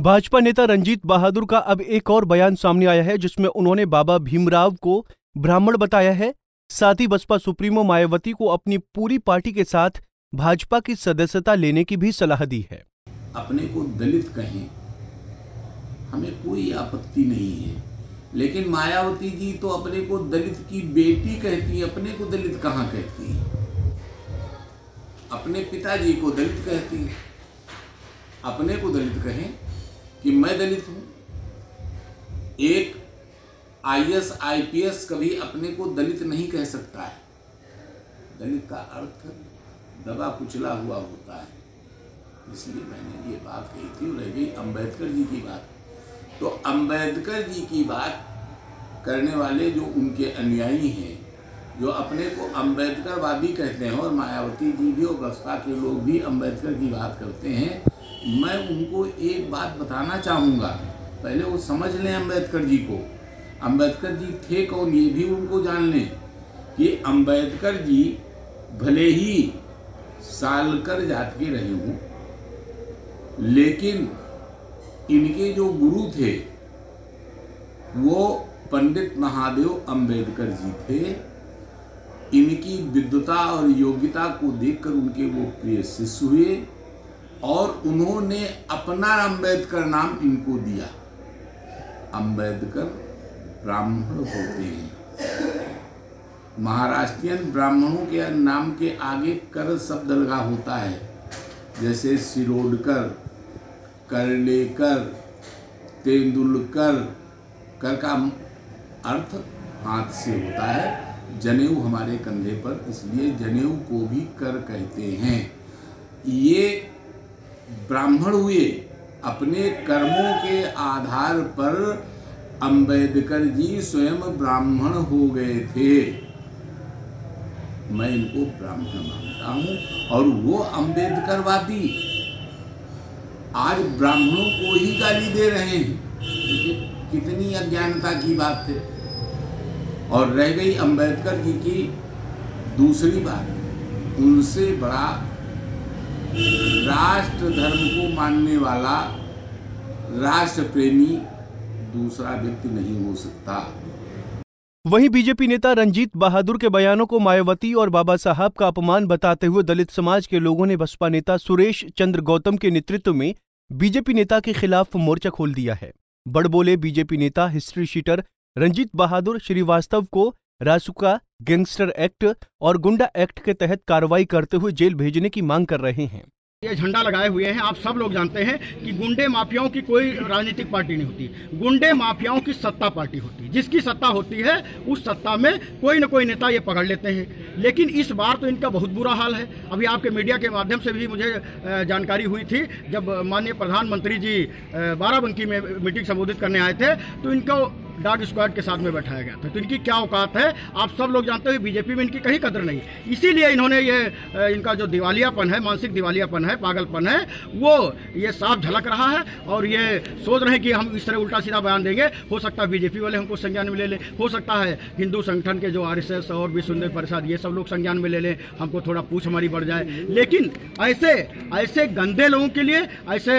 भाजपा नेता रंजीत बहादुर का अब एक और बयान सामने आया है, जिसमें उन्होंने बाबा भीमराव को ब्राह्मण बताया है। साथ ही बसपा सुप्रीमो मायावती को अपनी पूरी पार्टी के साथ भाजपा की सदस्यता लेने की भी सलाह दी है। अपने को दलित कहें, हमें कोई आपत्ति नहीं है। लेकिन मायावती जी तो अपने को दलित की बेटी कहती है, अपने को दलित कहाँ कहती है? अपने पिताजी को दलित कहती है, अपने को दलित कहें कि मैं दलित हूँ एक आईएएस आईपीएस कभी अपने को दलित नहीं कह सकता है। दलित का अर्थ दबा कुचला हुआ होता है। इसलिए मैंने ये बात कही थी रह गई अंबेडकर जी की बात। तो अंबेडकर जी की बात करने वाले जो उनके अनुयायी हैं, जो अपने को अम्बेडकरवादी कहते हैं और मायावती जी भी और बसपा के लोग भी अंबेडकर की बात करते हैं मैं उनको एक बात बताना चाहूँगा। पहले वो समझ लें अंबेडकर जी को। अंबेडकर जी थे कौन, ये भी उनको जान लें कि अंबेडकर जी भले ही सालकर जात के रहे हों, लेकिन इनके जो गुरु थे, वो पंडित महादेव अंबेडकर जी थे। इनकी विद्वता और योग्यता को देखकर उनके वो प्रिय शिष्य हुए। और उन्होंने अपना अंबेडकर नाम इनको दिया। अंबेडकर ब्राह्मण होते हैं। महाराष्ट्रियन ब्राह्मणों के नाम के आगे कर शब्द लगा होता है। जैसे सिरोडकर, करलेकर, तेंदुलकर, कर का अर्थ हाथ से होता है। जनेऊ हमारे कंधे पर, इसलिए जनेऊ को भी कर कहते हैं। ये ब्राह्मण हुए, अपने कर्मों के आधार पर अंबेडकर जी स्वयं ब्राह्मण हो गए थे। मैं इनको ब्राह्मण मानता हूँ, और वो अंबेडकरवादी आज ब्राह्मणों को ही गाली दे रहे हैं। देखिए, कितनी अज्ञानता की बात है। और रह गई अंबेडकर जी की दूसरी बात, उनसे बड़ा राष्ट्र धर्म को मानने वाला राष्ट्र प्रेमी दूसरा व्यक्ति नहीं हो सकता। वहीं बीजेपी नेता रंजीत बहादुर के बयानों को मायावती और बाबा साहब का अपमान बताते हुए दलित समाज के लोगों ने बसपा नेता सुरेश चंद्र गौतम के नेतृत्व में बीजेपी नेता के खिलाफ मोर्चा खोल दिया है। बड़बोले बीजेपी नेता हिस्ट्री शीटर रंजीत बहादुर श्रीवास्तव को रासुका, गैंगस्टर एक्ट और गुंडा एक्ट के तहत कार्रवाई करते हुए जेल भेजने की मांग कर रहे हैं। ये झंडा लगाए हुए हैं। आप सब लोग जानते हैं कि गुंडे माफियाओं की कोई राजनीतिक पार्टी नहीं होती। गुंडे माफियाओं की सत्ता पार्टी होती। है जिसकी सत्ता होती है, उस सत्ता में कोई न कोई नेता ये पकड़ लेते हैं। लेकिन इस बार तो इनका बहुत बुरा हाल है। अभी आपके मीडिया के माध्यम से भी मुझे जानकारी हुई थी, जब माननीय प्रधानमंत्री जी बाराबंकी में मीटिंग संबोधित करने आए थे तो इनको डाग स्क्वाड के साथ में बैठाया गया था। तो इनकी क्या औकात है? आप सब लोग जानते हो बीजेपी में इनकी कहीं कदर नहीं इसीलिए इन्होंने ये इनका जो दिवालियापन है, मानसिक दिवालियापन है, पागलपन है, वो ये साफ़ झलक रहा है और ये सोच रहे हैं कि हम इस तरह उल्टा सीधा बयान देंगे। हो सकता है बीजेपी वाले हमको संज्ञान में ले लें। हो सकता है हिंदू संगठन के जो आरएसएस और विश्व सुंदर प्रसाद, ये सब लोग संज्ञान में ले लें, हमको थोड़ा पूछ हमारी बढ़ जाए। लेकिन ऐसे ऐसे गंदे लोगों के लिए, ऐसे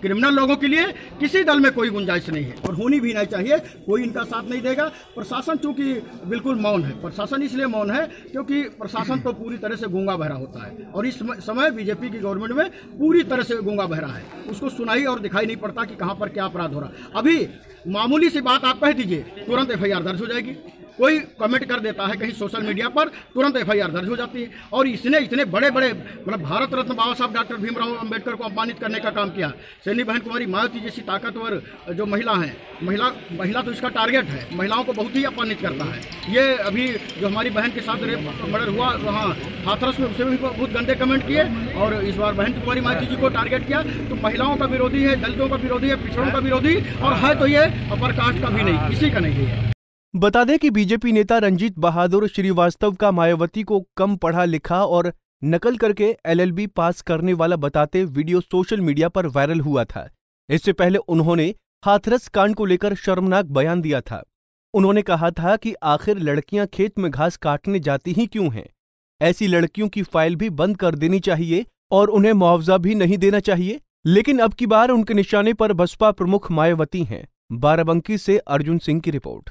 क्रिमिनल लोगों के लिए किसी दल में कोई गुंजाइश नहीं है और होनी भी नहीं चाहिए। कोई इनका साथ नहीं देगा। प्रशासन चूँकि बिल्कुल मौन है। प्रशासन इसलिए मौन है क्योंकि प्रशासन तो पूरी तरह से गूँगा बहरा होता है और इस समय बीजेपी की गवर्नमेंट में पूरी तरह से गूँगा बहरा है। उसको सुनाई और दिखाई नहीं पड़ता कि कहाँ पर क्या अपराध हो रहा। अभी मामूली सी बात आप कह दीजिए, तुरंत एफआईआर दर्ज हो जाएगी। कोई कमेंट कर देता है कहीं सोशल मीडिया पर, तुरंत एफआईआर दर्ज हो जाती है। और इसने इतने बड़े बड़े मतलब भारत रत्न बाबा साहब, डॉक्टर भीमराव अंबेडकर को अपमानित करने का काम किया। सैनी बहन कुमारी मायावती जैसी ताकतवर जो महिला हैं, महिला महिला तो इसका टारगेट है। महिलाओं को बहुत ही अपमानित करता है। ये अभी जो हमारी बहन के साथ मर्डर हुआ, वहाँ हाथरस में उसे भी बहुत गंदे कमेंट किए और इस बार बहन कुमारी मायावती जी को टारगेट किया। तो महिलाओं का विरोधी है, दलितों का विरोधी है, पिछड़ों का विरोधी और है तो ये अपर कास्ट का भी नहीं, किसी का नहीं है बता दें कि बीजेपी नेता रंजीत बहादुर श्रीवास्तव का मायावती को कम पढ़ा लिखा और नकल करके एलएलबी पास करने वाला बताते वीडियो सोशल मीडिया पर वायरल हुआ था। इससे पहले उन्होंने हाथरस कांड को लेकर शर्मनाक बयान दिया था। उन्होंने कहा था कि आखिर लड़कियाँ खेत में घास काटने जाती ही क्यों हैं? ऐसी लड़कियों की फ़ाइल भी बंद कर देनी चाहिए और उन्हें मुआवजा भी नहीं देना चाहिए। लेकिन अब की बार उनके निशाने पर बसपा प्रमुख मायावती हैं। बाराबंकी से अर्जुन सिंह की रिपोर्ट।